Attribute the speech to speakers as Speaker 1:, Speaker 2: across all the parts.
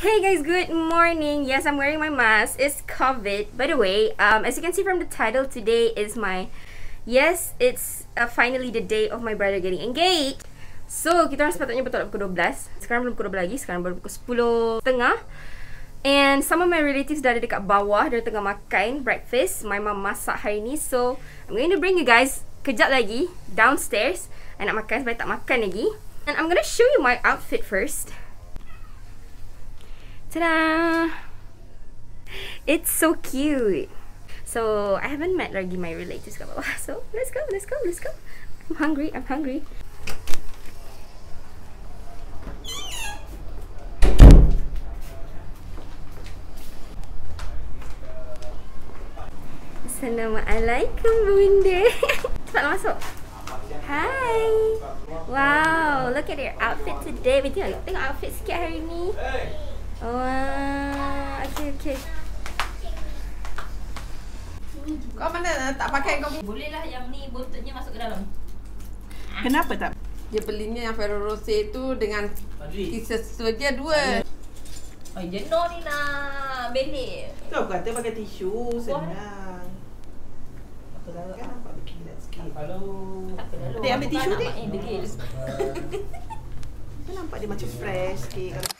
Speaker 1: Hey guys, good morning. Yes, I'm wearing my mask. It's COVID. By the way, um, as you can see from the title, today is my yes, it's uh, finally the day of my brother getting engaged. So, kita orang sepatutnya betul pukul 12. Sekarang belum pukul 12 lagi. Sekarang baru pukul 10 tengah. And some of my relatives dah ada dekat bawah. Dia tengah makan breakfast. My mom masak hari ni. So, I'm going to bring you guys kejap lagi downstairs. I nak makan sebab tak makan lagi. And I'm going to show you my outfit first. Ta-da! It's so cute. So I haven't met lagi my relatives. So let's go, let's go, let's go. I'm hungry, I'm hungry. Assalamualaikum Bunda. Cepatlah masuk. Hi. Wow, look at your outfit today. Tengok, tengok outfit sikit hari ni. Wow, okay, okay.
Speaker 2: Kau mana tak pakai kau
Speaker 3: Bolehlah yang ni buntutnya masuk ke dalam.
Speaker 2: Kenapa tak? Dia belinya yang Ferrero Rocher tu dengan kisah dia dua.
Speaker 3: Ay, jenuh ni nak belik.
Speaker 4: Kau kata pakai tisu senang. Kan nampak berkilat sikit.
Speaker 3: Dah
Speaker 4: Dia ambil tisu
Speaker 3: ni. degil.
Speaker 4: Kan nampak dia macam fresh sikit.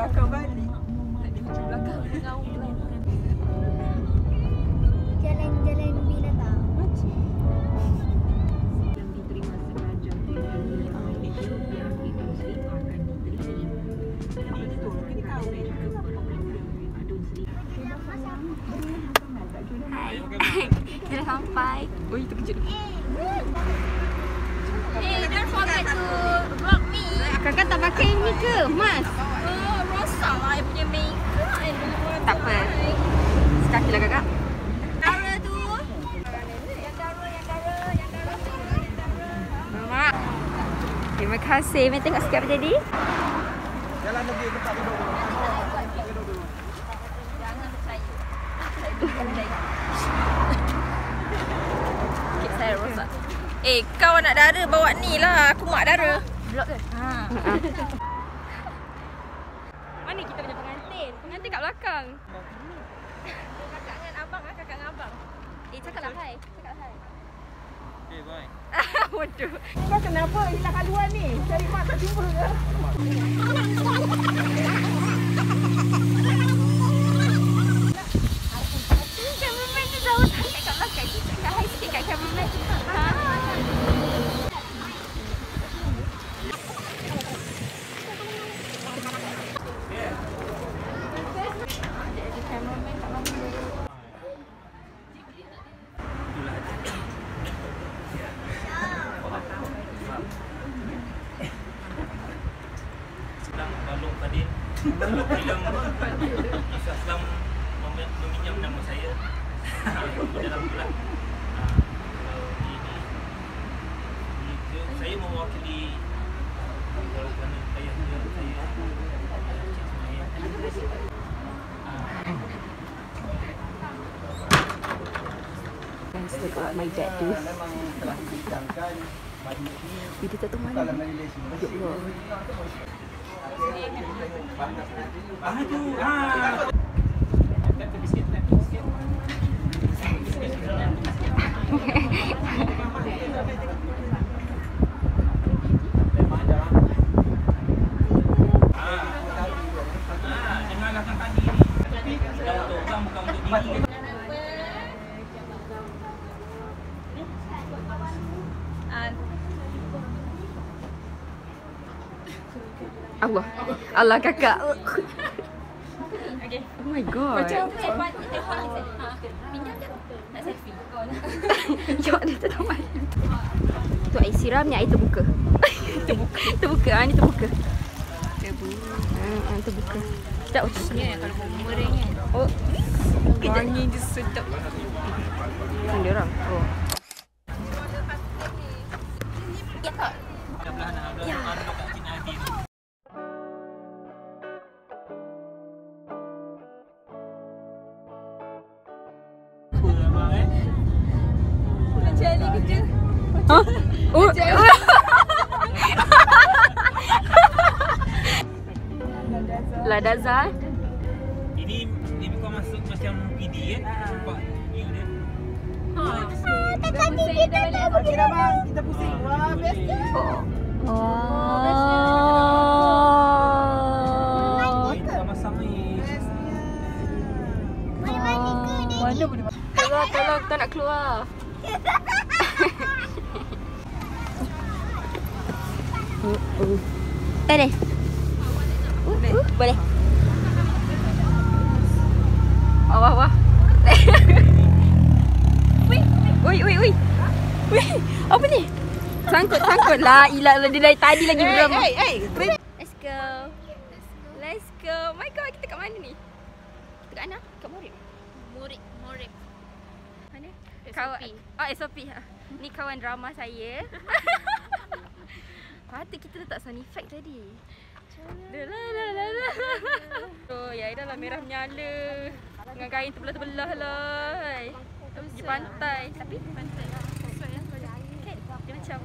Speaker 1: purple. Purple, purple, purple, kalau purple. Purple, purple, purple, purple. Cannot.
Speaker 5: Dah, dah, dah, dah. Kau tak boleh makan gula banyak-banyak.
Speaker 2: Ke belakang balik.
Speaker 5: Jalan-jalan binatang.
Speaker 1: Hai. Kita sampai.
Speaker 2: Oi, terkejut.
Speaker 1: Hey, don't forget to vlog me. Kakak tak pakai ni ke? Mas.
Speaker 3: Lah I punya makeup. I don't want
Speaker 1: Tak apa. Sekali lah kakak.
Speaker 3: Dara tu.
Speaker 1: Mama. Terima kasih. Mai tengok sikit apa jadi.
Speaker 4: jalan pergi tempat duduk dulu.
Speaker 3: Jangan percaya. Saya percaya. Sikit saya rosak. Eh, kau nak dara bawa ni lah. Aku mak dara. Vlog ke? Ha.
Speaker 1: Mana kita punya pengantin? Pengantin kat belakang.
Speaker 3: Kakak dengan abang lah. Kakak dengan abang.
Speaker 1: Eh, cakaplah hai. Cakap hai.
Speaker 4: Okay, bye.
Speaker 1: Waduh.
Speaker 2: Kau kenapa hilang haluan ni? Cari mak tak jumpa ke?
Speaker 1: Cameraman tu jauh sangat kat belakang. Kita cakap hai sikit kat cameraman. Ha.
Speaker 6: sedang balung Fadil Balung film Kisah Islam mem- meminjam nama saya dalam bulan Ah, kalau ini ini dia- saya mewakili kalau kerana ayah dia saya Encik Ismail
Speaker 1: Guys, look what my dad do.
Speaker 4: Memang telah bagi ini
Speaker 1: Video tu mana? Ya Allah.
Speaker 6: Aduh ah Ah, jangan lakukan tadi ni. Sedang untuk orang bukan untuk diri.
Speaker 1: Allah. Allah kakak.
Speaker 3: Okay.
Speaker 1: Oh my god.
Speaker 3: Macam ni saya. Ha. Pinjam je. Nak selfie.
Speaker 1: Ya dia tak tahu mana. Tu air siramnya air terbuka. terbuka. terbuka. Ah ni terbuka. buka. Ah, tu buka. Sedap macam
Speaker 3: Ni yang kalau kan.
Speaker 1: Oh,
Speaker 3: Wangi dia sedap.
Speaker 1: kan dia orang. Oh.
Speaker 6: Tu. Apa abang eh?
Speaker 3: Macam Ali kerja.
Speaker 1: Oh. Ladaza.
Speaker 6: Ini ini kau masuk macam PD kan? Nampak view dia.
Speaker 4: Okey dah bang, kita pusing. Wah, best.
Speaker 1: Oh.
Speaker 6: Oh, kita masang ni.
Speaker 3: Mana boleh
Speaker 1: Tolong, tolong, tak nak keluar. Boleh. Boleh. Boleh. Awah, awah. Ui, ui, ui. Ui, apa ni? Sangkut, sangkut lah. Ilah lah dia dari tadi lagi belum.
Speaker 4: Hey, hey, hey.
Speaker 1: Let's go. Let's go. My god, kita kat mana ni? Kita kat mana? Kat Morib.
Speaker 3: Murid, murid.
Speaker 1: Mana?
Speaker 3: SOP.
Speaker 1: Kawan. Oh, SOP. Ha. Ni kawan drama saya. Patut kita letak sound effect tadi. La la la la la. Oh, ya dah lah merah menyala. Dengan kain terbelah-terbelah lah. Di pantai. Tapi pantai. Kan? Dia macam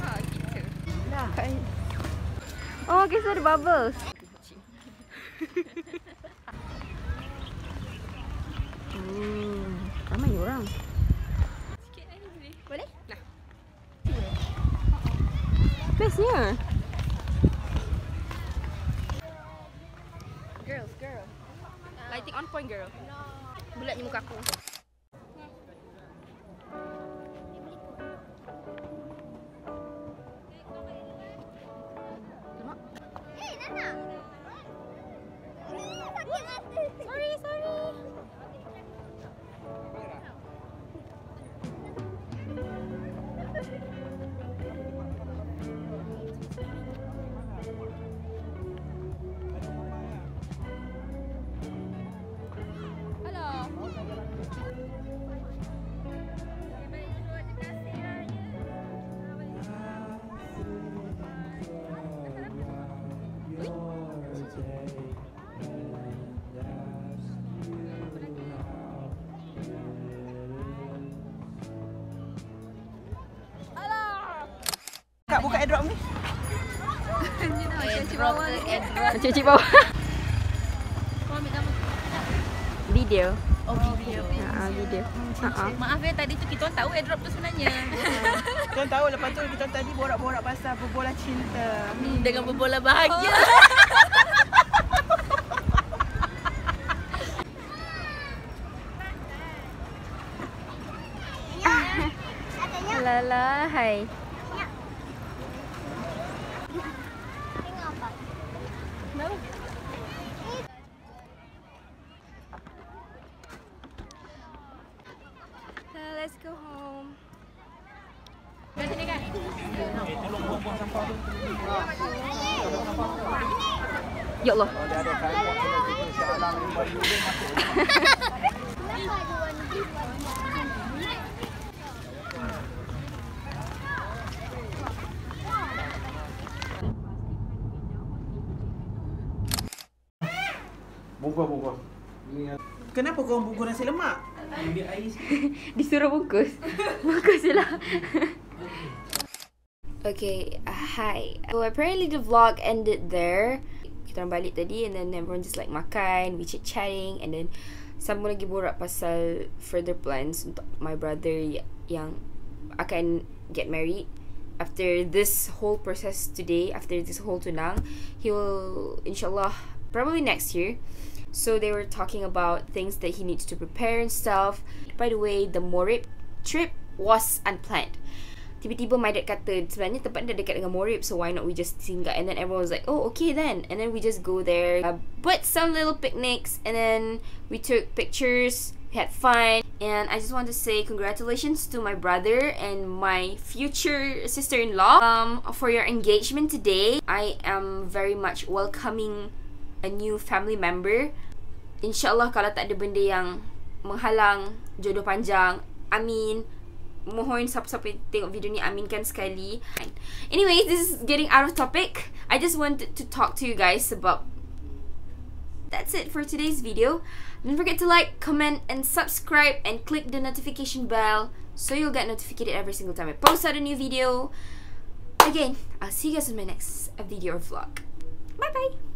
Speaker 1: ha gitu. Kain. Oh, okay, so ada bubbles. Hmm, ramai orang. Boleh? Nah. Bestnya. Point, girl. Bulatnya muka aku.
Speaker 4: Buka airdrop ni.
Speaker 3: Airdrop ke airdrop.
Speaker 1: Cik-cik bawah.
Speaker 3: Kau ambil gambar.
Speaker 1: Video.
Speaker 3: Oh video.
Speaker 1: Ha, video. Ha.
Speaker 3: Maaf ya tadi tu kita orang tahu airdrop tu sebenarnya.
Speaker 4: Kita orang tahu lepas tu kita orang tadi borak-borak pasal berbola cinta.
Speaker 3: Hmm, Dengan berbola bahagia.
Speaker 1: Lala, hai. Let's go home.
Speaker 6: Buang-buang sampah tu.
Speaker 1: Ya Allah.
Speaker 7: Bungkus bungkus.
Speaker 4: Kenapa kau bungkus nasi lemak?
Speaker 6: Ambil air sikit.
Speaker 1: Disuruh bungkus. bungkus je lah. Okay, uh, hi. So apparently the vlog ended there. Kita orang balik tadi and then everyone just like makan, we chit chatting and then sambung lagi borak pasal further plans untuk my brother yang akan get married. After this whole process today, after this whole tunang, he will inshallah probably next year. So they were talking about things that he needs to prepare and stuff. By the way, the Morib trip was unplanned. Tiba-tiba my dad kata sebenarnya tempat dia dekat dengan Morib so why not we just singgah and then everyone was like oh okay then and then we just go there uh, but some little picnics and then we took pictures had fun, and I just want to say congratulations to my brother and my future sister-in-law um, for your engagement today. I am very much welcoming a new family member. InsyaAllah kalau tak ada benda yang menghalang jodoh panjang, amin. Mohon siapa-siapa tengok video ni aminkan sekali. Anyways, this is getting out of topic. I just wanted to talk to you guys about that's it for today's video. Don't forget to like, comment, and subscribe and click the notification bell so you'll get notified every single time I post out a new video. Again, I'll see you guys in my next video or vlog. Bye bye!